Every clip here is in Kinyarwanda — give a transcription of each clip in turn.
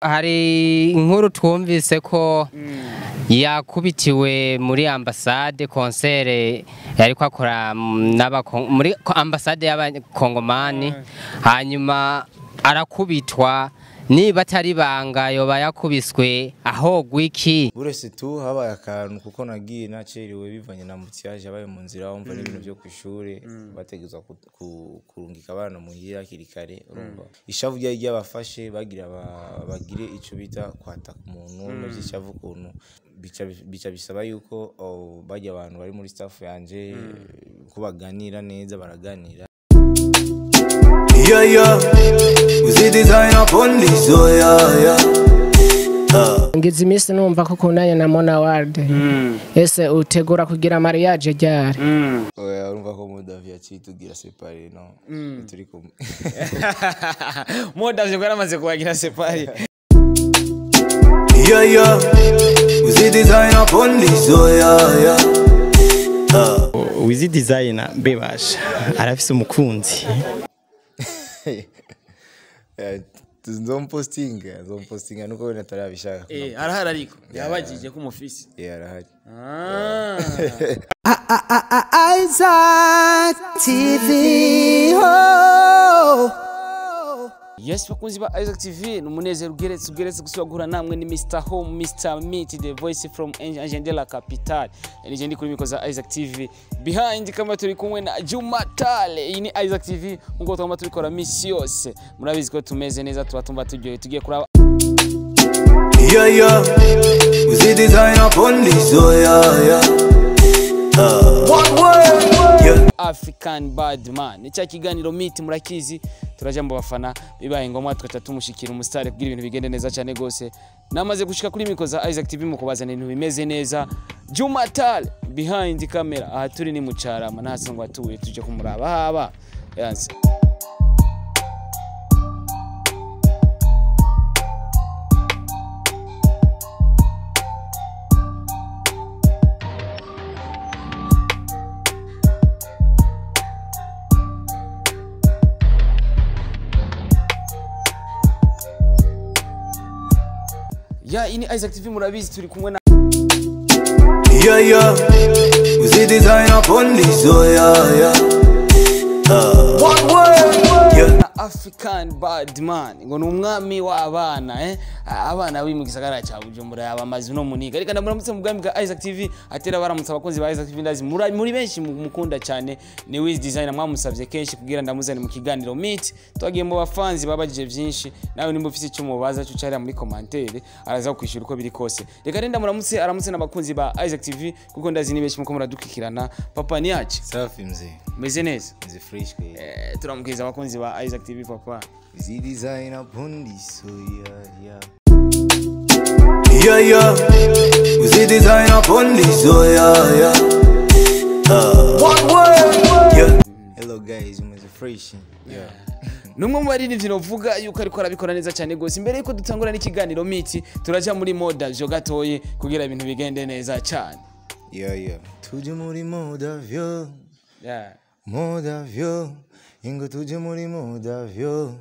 hari inkuru twumvise ko yakubitiwe muri ambasade konsere yariko akora n'abako- muri ambasade y'abakongomani hanyuma arakubitwa niba atari banga yoba yakubiswe ahogwa iki uretse tu habaye akantu kuko nagiye nacerewe bivanye na mutiyaje abaye mu nzira wumva n'ibintu byo ku ishuri bategerezwa ku- ku- kurungika abana muhira hakiri kare urumva. Ishavu ryari ryabafashe bagira ba- bagire ico bita kwataka umuntu no vy'ishavu ukuntu bica bica bisaba yuko bajya abantu bari muri staff yanje ko baganira neza baraganira. See design upon this, oh yeah, yeah. ngize iminsi numva ko ukundanye na mona warde ese utegura kugira mariage ryari? Oya urumva ko mudavi yaciye tugira separe no? Turi kumwe modavye ko yaramaze kubagira separi. Yeah, yeah. We see design upon this, oh yeah, yeah. wizi designer bebasha arafise umukunzi. nzompostinga nzompostinga nuko wenda atarabishaka eh arahari ariko yabajije ko umufisi Yeah, arahari ah Isaac TV. Oh. Yes bakunzi ba Isaac TV ni umunezero ugeretse ugeretse gusubira guhura namwe ni Mr Home Mr Meet the voice from capital la capital nije ndi kuri miko za Isaac TV behind kama turi kumwe na Juma Tale iyi ni Isaac TV nkuko twama tubikora misi yose murabizi ko tumeze neza tuba tumva turyohe tugiye kuraba Yeah, yeah. We see design upon this, oh yeah, yeah. Uh, one word. African Bad Man. Ni cya kiganiro Meet murakizi turaja mu bafana bibaye ngombwa tugaca tumushikira umusitari kugira ibintu bigende neza cyane gose namaze gushika kuri miko za Isaac TV mu kubazana ibintu bimeze neza. Juma Tale behind camera. Aha turi ni mucarama ntase ngo atuye tuje kumuraba. Haba yanse ya ini Isaac TV murabizi turi kumwe na Yeah, yeah. We see design upon this, oh yeah, yeah. Uh, one. African Bad Man. Ngo ni umwami w'abana eh? Abana b'i mu gisagara cya Bujumbura yaba amazi no muniga. Reka ndamuramutse mu bwami bwa Isaac TV atera baramutse abakunzi ba Isaac TV ndazi. Muri benshi mu- mukunda cyane ni Wiz Designer. Mwamusavye kenshi kugira ndamuzane mu kiganiro. Meet twagiye mu bafanzi babajije byinshi. Nawe nimba ufise icyo mubaza cyo cyari muri commentaire araza kwishura uko biri kose. Reka renda muramutse aramutse n'abakunzi ba Isaac TV kuko ndazi ni benshi muko muradukikirana papa ni yaci safi mzee meze neza. Mzee fresh eh turamubwiza abakunzi ba Isaac TV papa zi design upon this oh yeah yeah. Yeah, yeah. We see design upon this, oh yeah, yeah. Uh, one word. Yeah. hello guys mzee fresh. Yeah. Numwe mu baririmbyi novuga yuko ariko arabikora neza cyane gose imbere yuko dutangura n'ikiganiro miti turaja muri moda jo gatoye kugira ibintu bigende neza cyane. Yeah yeah. Tuje muri moda vyo. Yeah. moda vyo. Ingo tuje muri moda vyo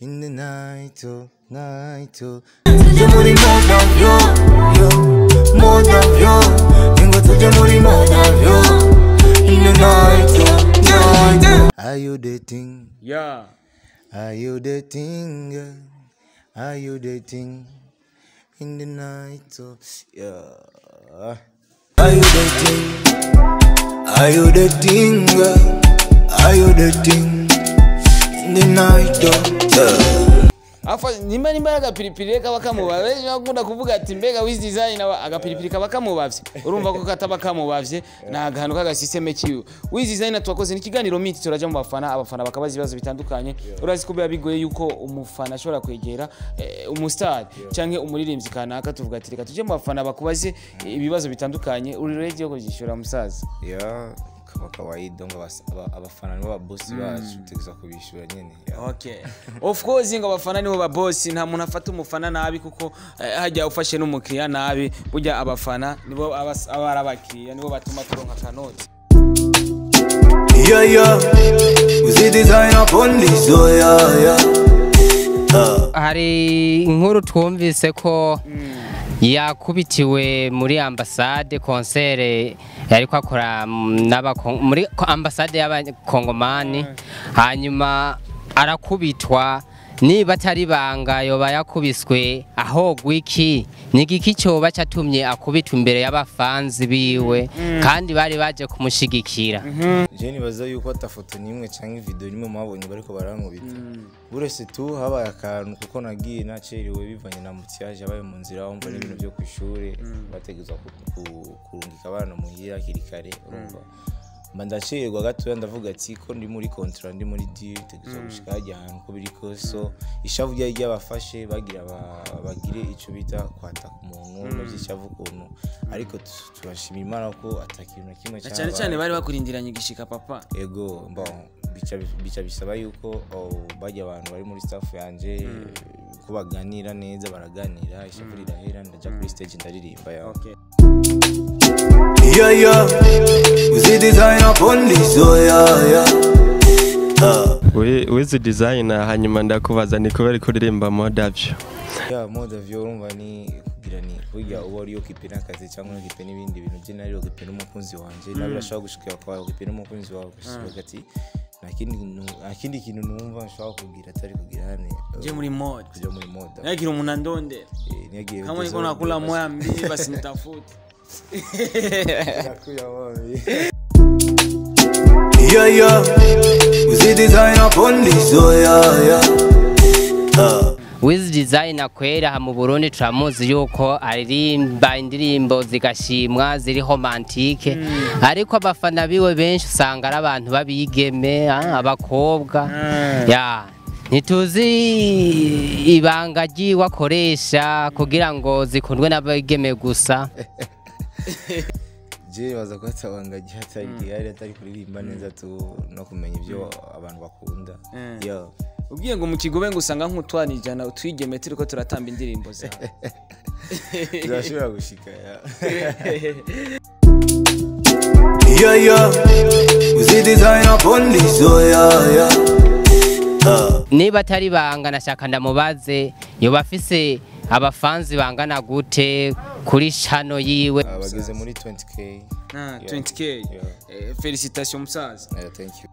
in the night oh night oh Tuje muri moda yo. Moda vyo. Ingo tuje muri moda. In the night, oh, night, oh. are you dating Yeah. Are you dating? girl? Are you dating in the night? Oh, yeah. Are you dating? Are you dating? girl? Are you dating? In the night, nimba nimba agapiripiri kaba kamubavye benshi bakunda kuvuga ati mbega wiz design agapiripiri kaba kamubavye. Urumva ko kataba kamubavye ni agantu k'agasisiteme kiwe. Wiz design twakoze n'ikiganiro miti turaja mu bafana abafana bakabaza ibibazo bitandukanye. Urazi ko biba bigoye yuko umufana ashobora kwegera eh, umustar canke umuririmbyi kanaka tuvuga ati reka tuje mu bafana bakubaze ibibazo bitandukanye. Uri ready yo kuvyishura musaza? Abafana nibo babosi bacu tuza kubishyura nyine yeah. Okay. of course ngo abafana nibo ba boss nta muntu afata umufana nabi kuko eh, hajya ufashe n'umukiriya nabi burya abafana nibo aba ari abakiriya nibo batuma turonka kanoti Yeah, yeah. We see design upon this, oh yeah, yeah. hari inkuru twumvise ko yakubitiwe muri ambasade konsere yariko akora mm, n'abakon- muri ambasade y'abakongomani hanyuma arakubitwa niba atari banga yoba yakubiswe ahogwa iki? Ni igiki cyoba cyatumye akubitwa imbere y'abafanzi biwe kandi bari baje kumushigikira. Je nibaza yuko atafoto n'imwe cyangwa video nimwe mwabonye bariko barankubita burese tu habaye akantu kuko nagiye nacerewe bivanye na mutiyaje abaye mu nzira wumva n'ibintu byo ku ishuri ku- kurungika abana muhira hakiri kare urumva. Mba ndacererwa gatoya ndavuga ati ko ndi muri kontra ndi muri deal tegerezwa gushika hajya ahantu uko biri kose so. Ishavu ryari ryabafashe bagira ba- bagire ico bita kwataka umuntu no by'ishavu ukuntu. Ariko tu- turashima imana ko atakintu na kimwe Na cyane cyane bari bakurindiranye igishika papa. Ego bon bica bisaba yuko oh, bajya abantu bari muri staff yanje ko baganira neza baraganira ishavu rirahera ndaja kuri stage ndaririmba ya. Okay Yeah, yeah. We see design upon this, oh yeah, yeah. Uh. wizi design hanyuma ndakubaza ni kubera ko uririmba modavyo ya modavyo urumva ni kugira ni burya uba uri okipe n'akazi cyangwa okipe n'ibindi bintu bye nari okipe n'umukunzi wanjye nawe urashobora gushikira kwa okipe n'umukunzi wawe ugashibuka ati nta kindi kintu- nta kindi kintu numva nshobora kugira atari kugira hane je muri mode kuja muri mode nagira umuntu andondera Eh, niyagiye kama niko nakula moya mbili basi nitafute Nakuya mami. Yeah, yeah. See design upon this, oh yeah, yeah. Uh. Wiz Design kwera aha mu Burundi turamuzi yuko aririmba indirimbo zigashimwa ziri romantike ariko abafana biwe benshi usanga ari abantu babigeme ah, abakobwa ya ntituzi ibanga ryiwe akoresha kugira ngo zikundwe n'abigeme gusa je baza ko atabanga atari gihari atari kuririmba neza tu no kumenya ibyo abantu bakunda. Mm. yo. Ubwiye ngo mu kigobe ngo usanga nk'utwana ijana utwigeme turiko turatamba indirimbo zawe turashobora gushika ya. Yeah, yeah. See design upon this, oh yeah, yeah. Niba atari banga nashaka ndamubaze. Yoba afise abafanzi bangana gute? Kuri shano yiwe. Ah, bageze muri 20k Ah, Yeah. 20k Yeah. Eh, felicitation musaza. Yeah, thank you.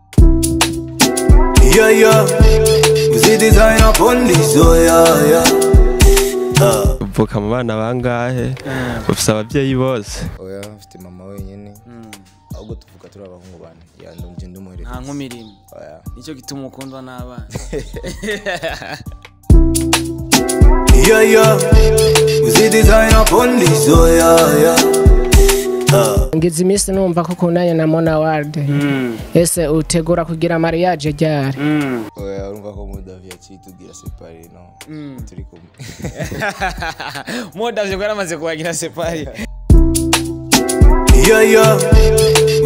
Yeah, see design upon this, oh yeah, yeah. Uh. uvuka mu bana bangahe? Ufise abavyeyi bose? Oya mfite mama wenyine. Ahubwo tuvuga turi abahungu bane. Ya ndumje nta ndumuhereza nkumirimo oya ni cyo gituma ukundwa n'abana. Yeah, yeah. We see design upon this, oh yeah, yeah. Uh. ngize iminsi numva ko kunanye na mona warde ese utegura kugira mariage ryari oya urumva ko mudavi chitu gira separe no turi kumwe modavye bwaramaze kubagira separi Yeah, yeah.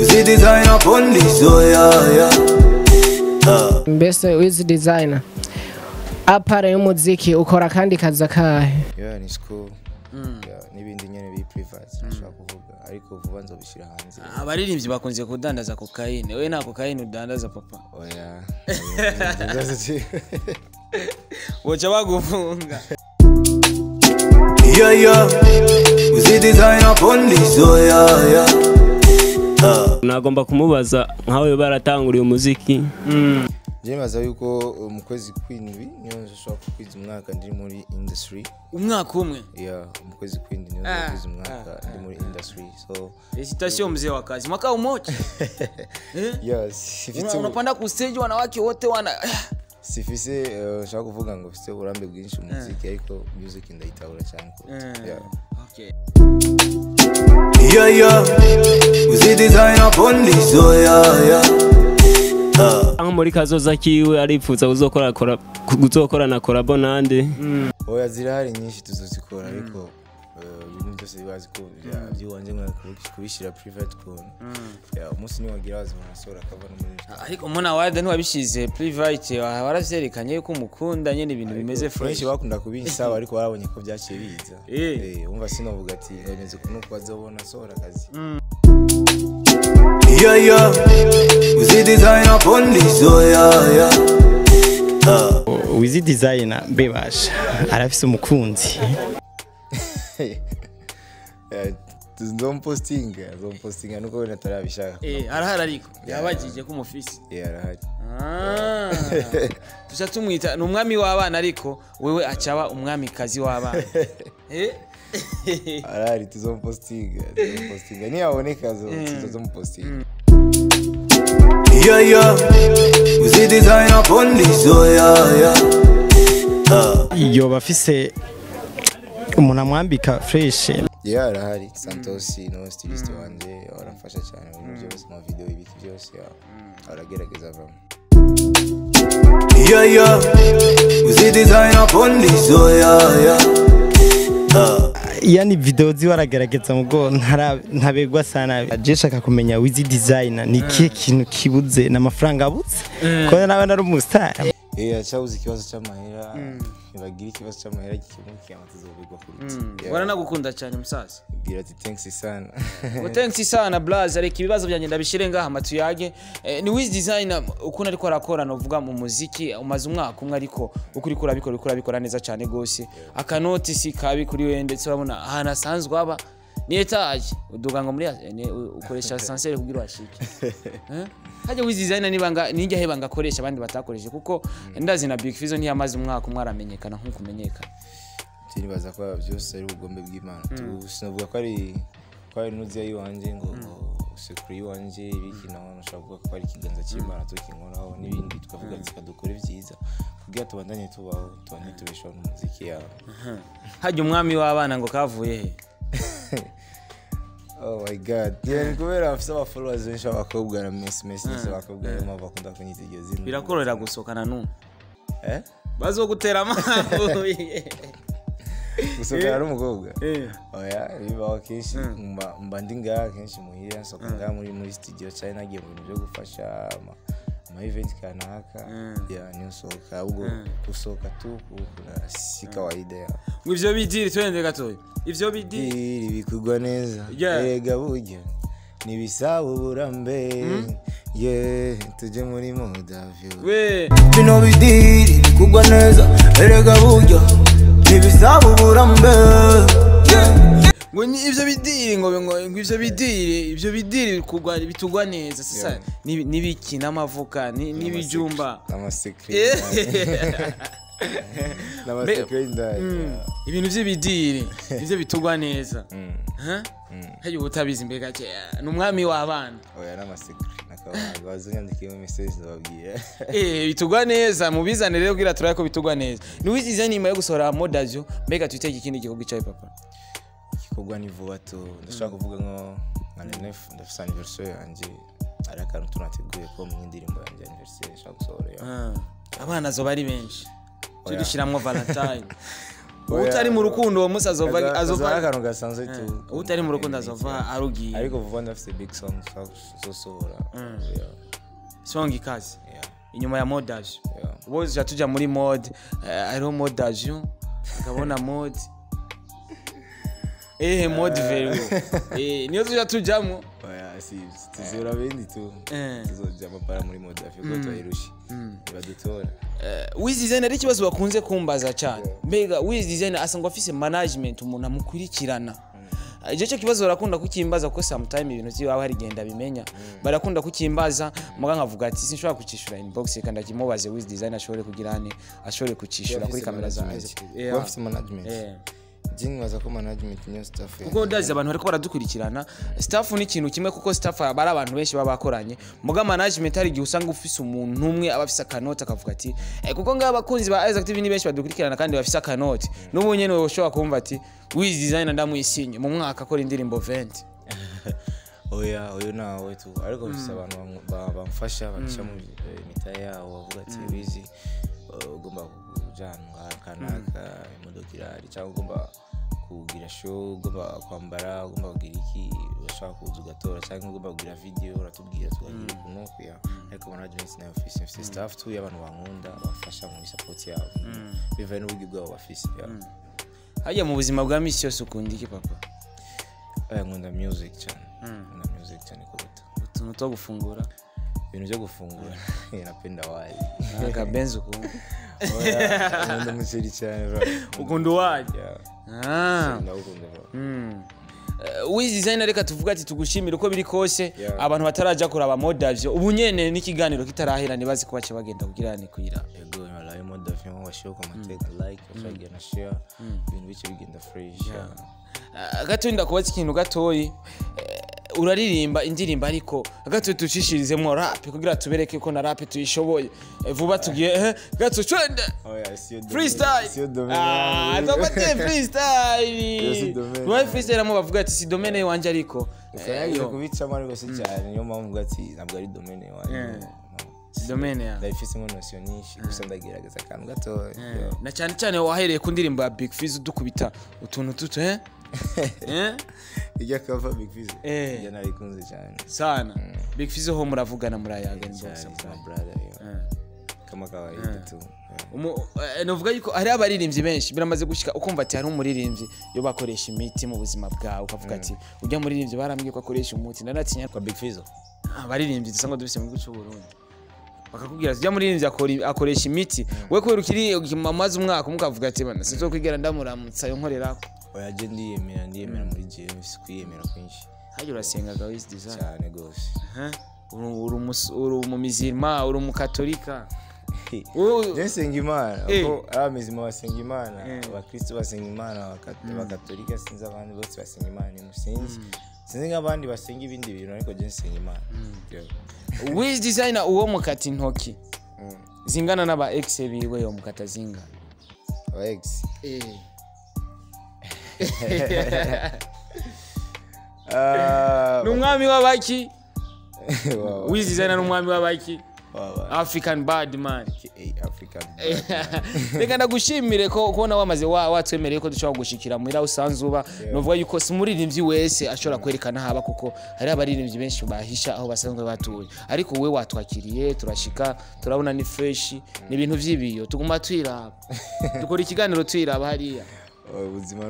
uzi design upon this, oh yeah, yeah. Uh. mbese wizi designer apare y'umuziki ukora kandi kazi akahe? Yeah ni school. Yeah n'ibindi nyene bi private nashobora kuvuga. Ariko vuba nzobishyira hanze. Abaririmbyi bakunze kudandaza kokayine we nta kokayine udandaza papa? Oya. Boca bagufunga. Yeah, yeah. We see design upon this, oh yeah, yeah. Uh. nagomba kumubaza nkawe baratanguriye umuziki. Nibaza yuko mu kwezi kw'indwi niyo nshobora kukwiza umwaka ndi muri industry umwaka umwe yeah mu kwezi kw'indwi niyo Ah, nzakwiza umwaka ndi muri industry so felicitation mzee wa kazi mwaka umoja eh? yes unapanda ku stage wanawake wote wana sifise uh, nshaka kuvuga ngo mfite uburambe bwinshi mu muziki ariko music ndayitahura cyane kuruta. yeah okay. Yeah, yeah. We see design upon this, oh yeah, yeah. Nko muri kazoza kiwe kora- kuzokorana korabo nande oya zirahari nyinshi tuzozikora ariko uh, ibintu byose bazi ko nkora kubi- kubishyira private Yeah, umunsi niwagira wazi barasohora akava no muri ariko muna wade ntiwabishize private wa- waravyerekanye yuko umukunda nyene ibintu bimeze fresh. benshi bakunda kubisaba ariko barabonye ko byaciye biza. Eh. Eh, umva sinovuga ati ngameze kuno ko bazobona sohora akazi. Yeah, yeah. We see design upon this, oh yeah, yeah. Uh. wizi designer bebasha arafise umukunzi Eh, nzompostinga nzompostinga nuko wenda atarabishaka Eh, arahari ariko. Yabagije ko umufisi Eh, arahari. Ah. tuca tumwita ni umwami w'abana ariko wewe acaba umwamikazi w'abana. Eh? arahari tuzompostinga tuzompostinga niyaboneka zo- tuzomupostinga Yeah, yeah. We see design upon this, oh yeah, yeah. Yo bafise umuntu amwambika fresh yeah arahari santos no stiliste wanje arafasha cyane mu bintu byose mu video ibiki byose aragerageza avamo Yeah, yeah. We see design upon this, oh yeah, yeah. Uh. Yani video ziwe aragerageza mugo ntara- ntabegwa sana je shaka kumenya wizi designer ni kihe kintu kibuze n'amafaranga abuze ko nawe nari umustar. Eh acabuze ikibazo cy'amahera. Ntibagira ikibazo cy'amahera gikemukiye amatuzobigwa kuri Yeah. waranagukunda cyane musaza. Gira ati thanks sana ngo thanks sana blaze. Reka ibibazo byanjye ndabishire ngaha matuyage eh, ni wiz designer ukuntu ariko arakora novuga mu muziki umaze umwaka umwe ariko uko uriko urabikora urabikora neza cyane gose akanoti si kabi kuri we ndetse urabona ahantu asanzwe aba. Ni etaje uduga ngo muri ukoresha ascenseur kugira washike Eh? hajya wiz designer nibanga ninjya heba ngakoresha abandi batakoreshe kuko ndazi na Big Fizzo ntiyamaze umwaka umwe aramenyekana nk'uko umenyekana turibaza ko byose ari ubugombe bw'imana. Tu- sinavuga ko ari ko ari nuziya y'iwanjye ngo ngo sekuru y'iwanjye ibiki naho nashobora kuvuga ko ari ikiganza cy'imana tukinkoraho n'ibindi. Tukavuga reka dukore byiza. Kugira tubandanye tubaho tubandanye tubeshaho n'umuziki yawe. Hajya umwami w'abana ngo kavuye he? oh my god. Yeah, kubera bafite abafollowers benshi b'abakobwa na mesi mesi ndetse abakobwa niyo mpamvu bakunda kunyita iryo zina birakorera gusohokana n'umwe eh? Bazogutera amabuye gusohokana n'umukobwa? Eh. oya bibaho kenshi. Mba ndi ngaha kenshi muhira nsohoka ngaha muri muri studio cyane nagiye mu bintu byo gufasha ama ama event kanaka ya nyosoka nsohoka ahubwo gusohoka tu kuna si kawaida ya. Ngo ivyo bidiri twende gatoya ivyo bidiri bikugwa neza. Yeah. erega burya ntibisaba uburambe ye tujye muri modavyo we. Bino bidiri bikugwa neza. Erega burya ntibisaba uburambe Yeah. Ngo ni ivyo bidiri ngo ivyo bidiri ivyo bidiri bitugwa neza sasa nibiki n'amavuka ni- n'ibijumba Eh. Mm. ibintu vy'ibidiri nivyo bitugwa neza. Mm. Huh? hajya ubutabizi mbega ke? Ni umwami w'abana. Oya n'amasekre nakabanga bazonyandikiyemo message ndababwira Eh, bitugwa neza. Mubizane rero kugira turabe ko bitugwa neza. Niwizize nyuma yo gusohora modazio mbega twitege ikindi gikorwa cyawe papa igikorwa ni vuba tu? Ndashaka kuvuga nko nka renef ndafise anniversaire yanjye hari akantu tunateguye ko mu indirimbo yanjye ya anniversaire nshaka gusohora Ah, abana zoba ari benshi. Oya. tudushiramwo valentine. Utari mu rukundo uwo munsi azova azova akantu gasanzwe tu. Eh, utari mu rukundo azova arugiye. Ariko vuba ndafise big song kuzosohora Yeah, song ikaze. Inyuma ya yeah. ubu tuja tuja muri mode eh, hariho modazio akabona mode ehe mode vero eh niyo oya si tuzora bindi tu Eh. tuzoja amapara muri modafyo ko twayirushe badutora wiz design ari ikibazo bakunze kumbaza cyane mbega wiz design asanga afise management umuntu amukurikirana. Icyo cyo kibazo barakunda kukimbaza kuko sometime ibintu by'iwabo hari igenda bimenya. Barakunda kukimbaza. Muga nkavuga ati sinshobora kucyishura inbox reka ndakimubaze wiz design ashobore kugira ane ashobore kucyishura kuri kamera zanjye. Nibaza ko management niyo staff kuko ndazi abantu bariko baradukurikirana staff ni ikintu kimwe kuko staff aba ari abantu benshi baba bakoranye. Muga management hari igihe usanga ufise umuntu umwe aba afise akanoti akavuga ati eh, kuko ngaho abakunzi ba Isaac TV ni benshi badukurikirana kandi bafise akanoti n'ubu wowe ushobora kumva ati wiz designer ndamwisinye mu mwaka akora indirimbo 20 oya oyo nawe tu ariko bafise abantu bamu- ba- bamfasha bagashyira mu eh, mitaya yabo bavuga ati wizi eh, ugomba kujana kanaka imodoka irahari cyangwa ugomba kugira show ugomba kwambara ugomba kugira iki urashaka kuza ugatora cyangwa ugomba kugira video uratubwira tukagira ukuntu kuya ariko management nayo office mfite staff tu y'abantu bankunda bafasha muri support yabo. Bivaye n'uburyo bwabo bafise hajya mu buzima bwa misi yose ukunda iki papa? Aya nkunda music cyane. Nkunda music cyane kuruta. Utuntu two gufungura. Ibintu byo gufungura napenda wali akabenzi ukunda Oya, nkunda umuceri cyane ukunda uwanyu Ah. bro Eh, wiz design reka tuvuga ati tugushimire uko biri kose. Abantu bataraja kuraba modavyo ubu nyene n'ikiganiro kitarahera nibazi ko bace bagenda kugira ni kuira yego naraye moda film washoka amateka like washagira na share ibintu bice bigenda fresh. Yeah. Ah, gatoyi ndakubaza ikintu gatoyi. Eh, uraririmba indirimbo ariko gatoyi tucishirizemo rap kugira tubereke ko na rap tuyishoboye. Eh, vuba tugiye eh, gato twende. Domaine- freestyle. Ah topate freestyle. Why freestyle? Mo bavuga ati si domaine wanje ariko. Eh, yo, kubicamo ariko si cyane. Niyo mpamvu ati ntabwo ari domaine si domaine ya. Ndabifisemo nosiyo nyinshi gusa ndagerageza akantu gatoya. Yeah. na cyane cyane wahereye ku ndirimbo ya Big Fizz dukubita utuntu tuto eh? eh? Ijya kava big fizz. Eh. ijya narikunze cyane. Sana. Big Fizz ho muravugana murayaga ni cyane bose it's my brother yeah. kama kawaida tu. Yeah. Umu- eh, novuga yuko hari abaririmbyi benshi biramaze gushika ukumva ati hari umuririmbyi yo bakoresha imiti mu buzima bwawe ukavuga ati ujya muririmbyi barambwiye ko akoresha umuti. Naratinya kwa big fizz. Abaririmbyi dusanga dufise mu gihugu cy'u Burundi bakakubwira ati ujya muririmbyi akora- akoresha imiti. We kubera ukiri amaze umwaka umwe ukavuga ati bana sinzokwigera ndamuramutsa yo nkorerako oya je ndiyemera ndiyemera muri james kwiyemera kwinshi. Hajya urasengaga wiz design? Cyane Huh? uri umus- uri je nsenga imana Eh. kuko abamizima basenga imana Eh. abakristo basenga imana abaka- abakatolika sinzi abandi bose basenga imana imwe sinzi nk'abandi basenga ibindi bintu ariko je nsenga imana. Yeah. wiz designer? Uwo mukata intoki Mm. zingana n'aba ex biwe yo mukata zingana Aba ex Ah, ni umwami w'abaki wa- wa- wiz designer ni umwami w'abaki wa- wa- african bad man. Eh, African reka ndagushimire ko kubona wamaze wa- watwemereye ko dushobora gushikira muhira usanzwe uba. Novuga yuko si umuririmbyi wese ashobora kwerekana haba kuko hari abaririmbyi benshi bahisha aho basanzwe batuye. Ariko we watwakiriye turashika turabona ni fresh ni ibintu vy'ibiyo. Tuguma twiraba. Dukora ikiganiro twiraba hariya. Ubuzima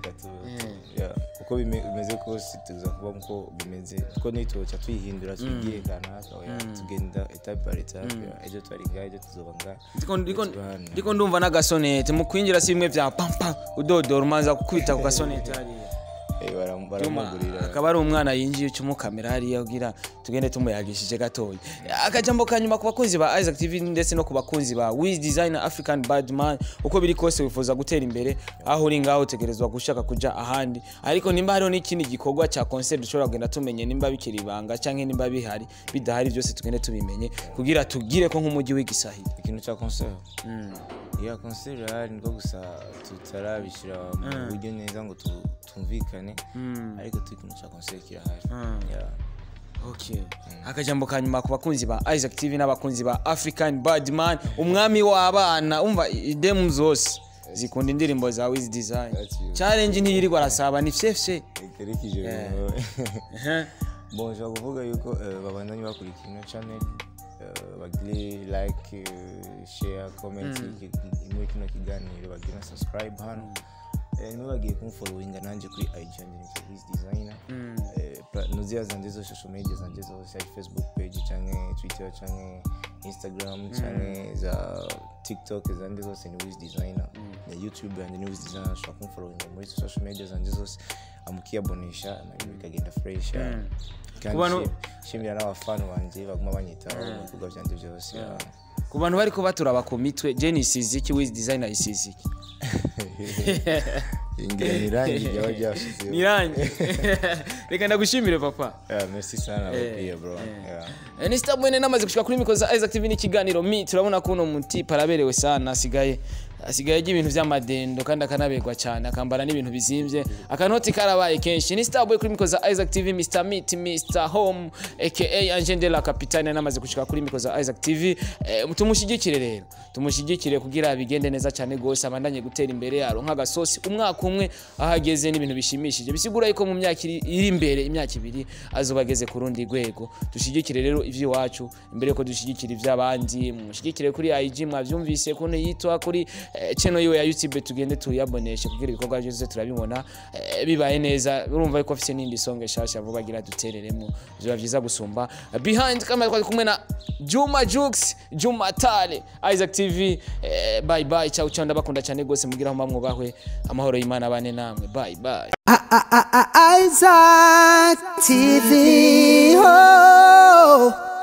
katu Yeah. uko bime- bimeze kose tuza kuba uko bimeze. Kuko nitoca twihindura tugiye kanaka oya, tugenda etape yeah. ejo twari ngaha ejo tuzoba ngaha Ndiko- ndumva n'agasonete. Mu kwinjira si bimwe vya pampa udodora umanza gukubita ku gasonete hariya. Eh, akaba ari umwana yinjiye ucumukamera hariya kugira tugende tumuyagishije gatoya akajambo ka nyuma ku bakunzi ba Isaac TV ndetse no ku bakunzi ba Wiz Designer African Badman uko biri kose wifuza gutera imbere aho uri ngaho utegerezwa gushaka kuja ahandi. Ariko nimba hariho n'ikindi gikorwa cya concert dushobora kugenda tumenye nimba bikiri ibanga canke nimba bihari bidahari byose tugende tubimenye kugira tugire ko nk'umujyi w'igisahili ikintu cya concert? Iya concert irahari niko gusa tutarabishyira mu buryo neza ngo tu- twumvikane. Ariko tu ikintu cya concert kirahari Yeah. Okay. akajambo ka nyuma ku bakunzi ba Isaac TV n'abakunzi ba African Badman umwami w'abana umva idemu zose zikunda indirimbo za Wiz Design. That's you. challenge ntiyirirwa arasaba ni fyefye Ekerekije bon nshobora kuvuga yuko babandanye bakurikira ino channel. Eh, bagire like eh, share comment muri kino kiganiro bagire na subscribe hano Eh, nibo nanje kumfollowinga nanjye kuri IG yanjye ni Wiz Designer. Eh, pra- nuziya zanje zo social media zanje zose ari Facebook page canke Twitter canke Instagram canke za TikTok zanje zose ni Wiz Designer. Na YouTube yanjye ni Wiz Designer ashobora kumfollowinga muri social media zanje zose amukiyabonesha nabyo bikagenda fresh. Kandi shimira n'abafana banje baguma banyitaho mu bikorwa byanje byose yeah. Ku bantu bariko baturaba ku mitwe Jenny isiziki Wiz Designer isiziki. Ingira nirangi ryaba ryashizeho. Nirange reka ndagushimire papa. Yeah, merci sana babwiye bro. Yeah. Eh, ni star mwene namaze gushika kuri mikoro za Isaac TV n'ikiganiro mi turabona ko uno muti paraberewe sana asigaye. Asigaye agira ibintu by'amadendo kandi akanaberwa cyane akambara n'ibintu bizimvye. Akanoti karabaye kenshi. Ni star boy kuri mikoro za Isaac TV Mr Meet Mr Home aka Angel de la Capitane namaze gushika kuri mikoro za Isaac TV eh, tumushigikire rero. Tumushigikire kugira bigende neza cyane gose abandanye gutera imbere aronka agasosi umwaka umwe ahageze n'ibintu bishimishije. Bisigura yuko mu myaka iri imbere imyaka ibiri azoba ageze ku rundi rwego. Dushigikire rero ivy'iwacu imbere yuko dushigikira ivy'abandi. Mushigikire kuri IG mwavyumvise kuntu yitwa kuri channel yiwe ya youtube tugende tuyaboneshe kugira ibikorwa byose turabibona. Eh, bibaye neza urumva yuko afite n'indi songa nshasha vuba agira dutereremo. Biba byiza gusumba. Behind kamera twari kumwe na juma jux juma tale isaac tv eh, bye bye. Ciao ciao. Ndabakunda cyane rwose mugira aho mwubahwe amahoro y'imana bane namwe. Bye bye. Isaac TV. Oh.